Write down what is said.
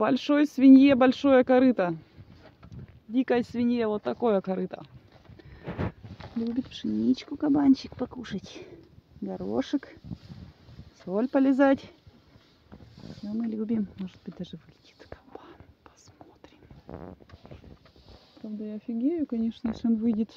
Большой свинье большое корыто. Дикой свинье вот такое корыто. Любит пшеничку кабанчик покушать. Горошек. Соль полезать. Все мы любим. Может быть даже вылетит кабан. Посмотрим. Правда я офигею, конечно, если он выйдет